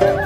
you.